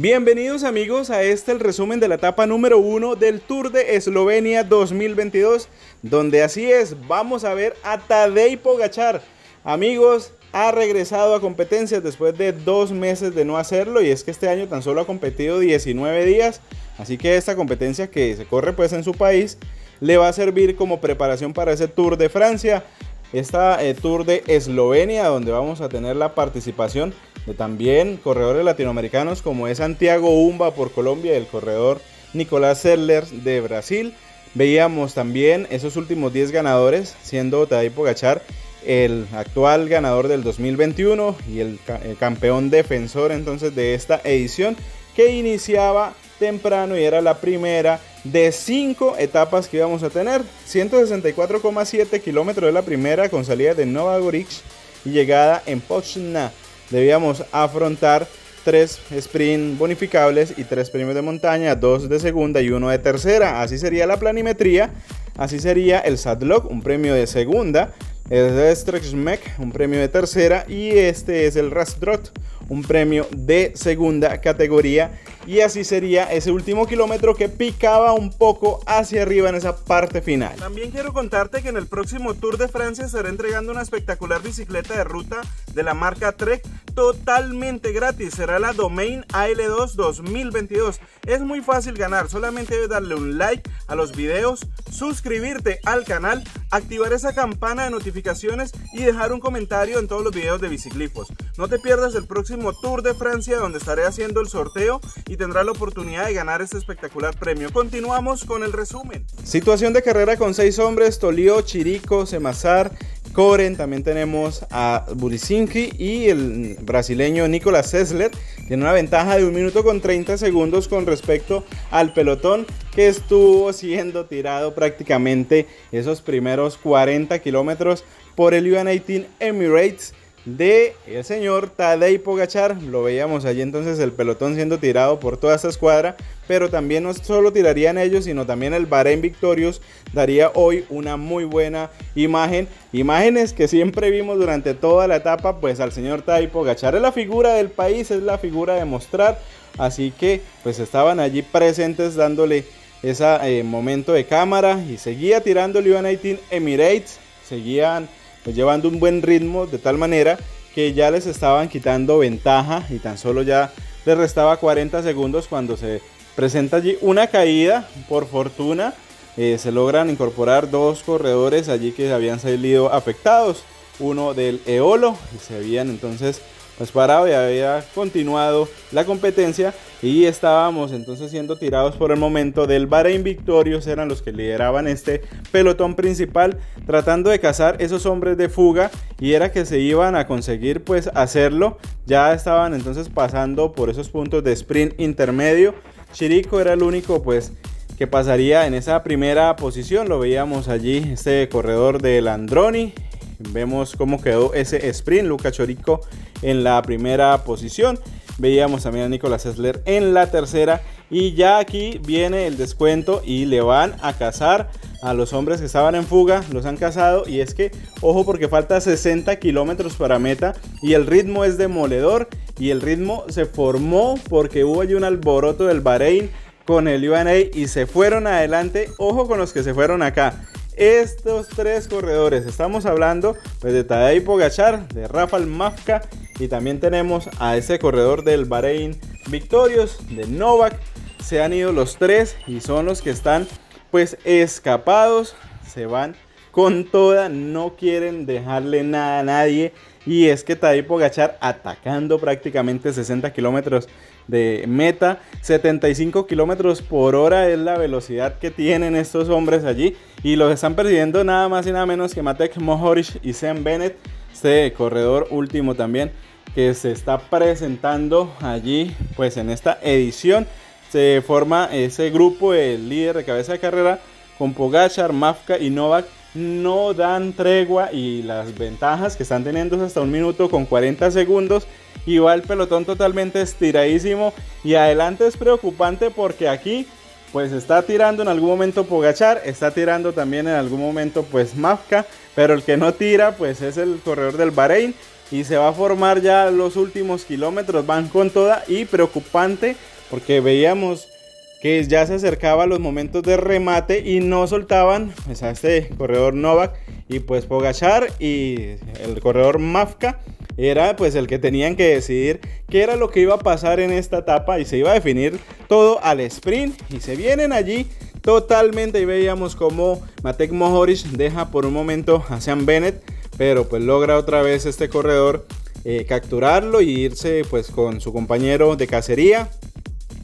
Bienvenidos amigos a este el resumen de la etapa número 1 del Tour de Eslovenia 2022, donde así es, vamos a ver a Tadej Pogachar. Amigos, ha regresado a competencias después de dos meses de no hacerlo y es que este año tan solo ha competido 19 días, así que esta competencia que se corre pues en su país le va a servir como preparación para ese Tour de Francia, esta eh, Tour de Eslovenia donde vamos a tener la participación de también corredores latinoamericanos como es Santiago Umba por Colombia y el corredor Nicolás Seller de Brasil. Veíamos también esos últimos 10 ganadores, siendo Tadej Pogachar el actual ganador del 2021 y el, el, campeón defensor entonces de esta edición que iniciaba temprano y era la primera de 5 etapas que íbamos a tener. 164,7 kilómetros de la primera con salida de Novagorich y llegada en Poznan debíamos afrontar tres sprint bonificables y tres premios de montaña, dos de segunda y uno de tercera. Así sería la planimetría, así sería el Sadlock, un premio de segunda, el Strexmec, un premio de tercera y este es el Rasdrot, un premio de segunda categoría y así sería ese último kilómetro que picaba un poco hacia arriba en esa parte final. También quiero contarte que en el próximo Tour de Francia estaré entregando una espectacular bicicleta de ruta de la marca Trek totalmente gratis. Será la Domain AL2 2022. Es muy fácil ganar, solamente debes darle un like a los videos, suscribirte al canal, activar esa campana de notificaciones y dejar un comentario en todos los videos de biciclifos. No te pierdas el próximo Tour de Francia donde estaré haciendo el sorteo y tendrá la oportunidad de ganar este espectacular premio. Continuamos con el resumen. Situación de carrera con seis hombres, Tolio, Chirico, Semazar, Coren, también tenemos a Burisinki y el brasileño Nicolas Sessler. Tiene una ventaja de un minuto con 30 segundos con respecto al pelotón que estuvo siendo tirado prácticamente esos primeros 40 kilómetros por el UN18 Emirates de el señor Tadej Pogachar. Lo veíamos allí entonces el pelotón siendo tirado por toda esta escuadra, pero también no solo tirarían ellos, sino también el Bahrein Victorious daría hoy una muy buena imagen. Imágenes que siempre vimos durante toda la etapa, pues al señor Tadej Pogachar es la figura del país, es la figura de mostrar, así que pues estaban allí presentes dándole ese eh, momento de cámara y seguía tirando el UN18 Emirates, seguían pues, llevando un buen ritmo de tal manera que ya les estaban quitando ventaja y tan solo ya les restaba 40 segundos cuando se presenta allí una caída por fortuna eh, se logran incorporar dos corredores allí que habían salido afectados uno del Eolo y se habían entonces pues parado y había continuado la competencia y estábamos entonces siendo tirados por el momento del Bahrein Victorios eran los que lideraban este pelotón principal tratando de cazar esos hombres de fuga y era que se iban a conseguir pues hacerlo ya estaban entonces pasando por esos puntos de sprint intermedio Chirico era el único pues que pasaría en esa primera posición lo veíamos allí este corredor del Androni Vemos cómo quedó ese sprint. Luca Chorico en la primera posición. Veíamos también a Nicolás Sessler en la tercera. Y ya aquí viene el descuento y le van a cazar a los hombres que estaban en fuga. Los han cazado. Y es que, ojo, porque falta 60 kilómetros para meta. Y el ritmo es demoledor. Y el ritmo se formó porque hubo allí un alboroto del Bahrein con el UNA y se fueron adelante. Ojo con los que se fueron acá estos tres corredores. Estamos hablando pues, de Tadej Pogachar, de Rafael Mafka y también tenemos a ese corredor del Bahrein Victorious, de Novak. Se han ido los tres y son los que están pues escapados. Se van con toda, no quieren dejarle nada a nadie. Y es que Tadej Pogachar atacando prácticamente 60 kilómetros de meta. 75 kilómetros por hora es la velocidad que tienen estos hombres allí. Y los están perdiendo nada más y nada menos que Matek Mohoric y Sam Bennett. Este corredor último también que se está presentando allí pues en esta edición. Se forma ese grupo, el líder de cabeza de carrera con Pogachar, Mafka y Novak. No dan tregua y las ventajas que están teniendo es hasta un minuto con 40 segundos. Y va el pelotón totalmente estiradísimo. Y adelante es preocupante porque aquí pues está tirando en algún momento Pogachar, está tirando también en algún momento pues Mafka, pero el que no tira pues es el corredor del Bahrein y se va a formar ya los últimos kilómetros, van con toda y preocupante porque veíamos que ya se acercaba los momentos de remate y no soltaban pues, a este corredor Novak. Y pues Pogachar y el corredor Mafka era pues el que tenían que decidir qué era lo que iba a pasar en esta etapa y se iba a definir todo al sprint. Y se vienen allí totalmente y veíamos como Matek Mohoric deja por un momento a Sean Bennett pero pues logra otra vez este corredor eh, capturarlo y irse pues con su compañero de cacería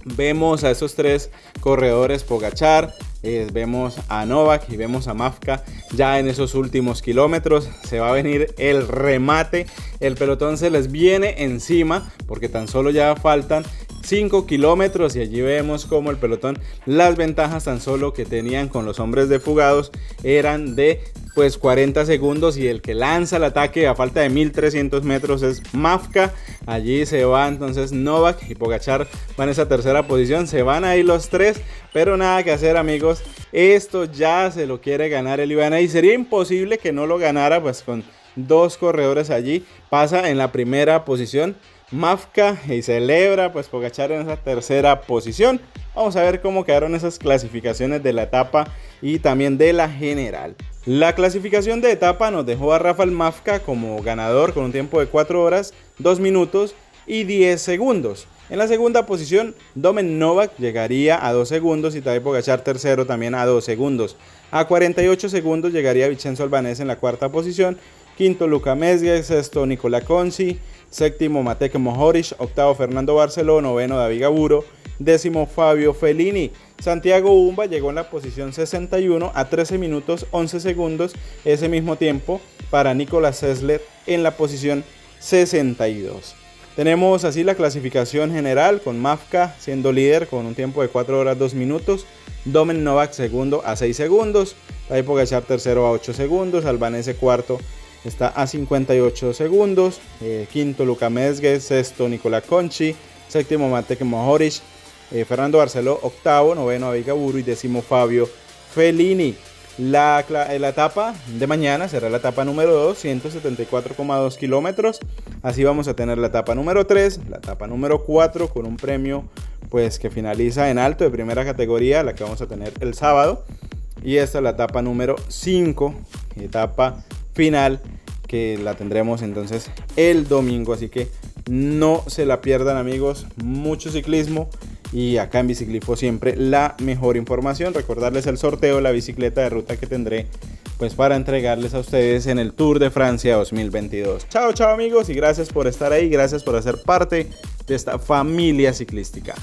vemos a esos tres corredores Pogachar, eh, vemos a Novak y vemos a Mafka ya en esos últimos kilómetros. Se va a venir el remate. El pelotón se les viene encima porque tan solo ya faltan 5 kilómetros y allí vemos como el pelotón las ventajas tan solo que tenían con los hombres de fugados eran de pues 40 segundos y el que lanza el ataque a falta de 1300 metros es Mafka. Allí se va entonces Novak y Pogachar van a esa tercera posición. Se van ahí los tres, pero nada que hacer amigos. Esto ya se lo quiere ganar el Ivana y sería imposible que no lo ganara pues con dos corredores allí. Pasa en la primera posición. Mafka y celebra pues Pogachar en esa tercera posición. Vamos a ver cómo quedaron esas clasificaciones de la etapa y también de la general. La clasificación de etapa nos dejó a Rafael Mafka como ganador con un tiempo de 4 horas, 2 minutos y 10 segundos. En la segunda posición, Domen Novak llegaría a 2 segundos y Tadej Pogachar tercero también a 2 segundos. A 48 segundos llegaría Vincenzo Albanese en la cuarta posición, quinto Luca Mesgue, sexto Nicola Conci, séptimo Mateke Mohoric, octavo Fernando Barceló, noveno David Gaburo, décimo Fabio Fellini. Santiago Umba llegó en la posición 61 a 13 minutos 11 segundos, ese mismo tiempo para Nicolás Sessler en la posición 62. Tenemos así la clasificación general con Mafka siendo líder con un tiempo de 4 horas 2 minutos, Domen Novak segundo a 6 segundos, Taipo Gachar tercero a 8 segundos, Albanese cuarto está a 58 segundos, eh, quinto Luca Mesgue, sexto Nicola Conchi, séptimo Matek Mohoric, eh, Fernando Barceló octavo, noveno Abigaburu y décimo Fabio Fellini. La, la, etapa de mañana será la etapa número 2, 174,2 kilómetros. Así vamos a tener la etapa número 3, la etapa número 4 con un premio pues que finaliza en alto de primera categoría, la que vamos a tener el sábado. Y esta es la etapa número 5, etapa final que la tendremos entonces el domingo. Así que no se la pierdan amigos, mucho ciclismo y acá en Biciclifo siempre la mejor información. Recordarles el sorteo la bicicleta de ruta que tendré pues para entregarles a ustedes en el Tour de Francia 2022. Chao, chao amigos y gracias por estar ahí, gracias por hacer parte de esta familia ciclística.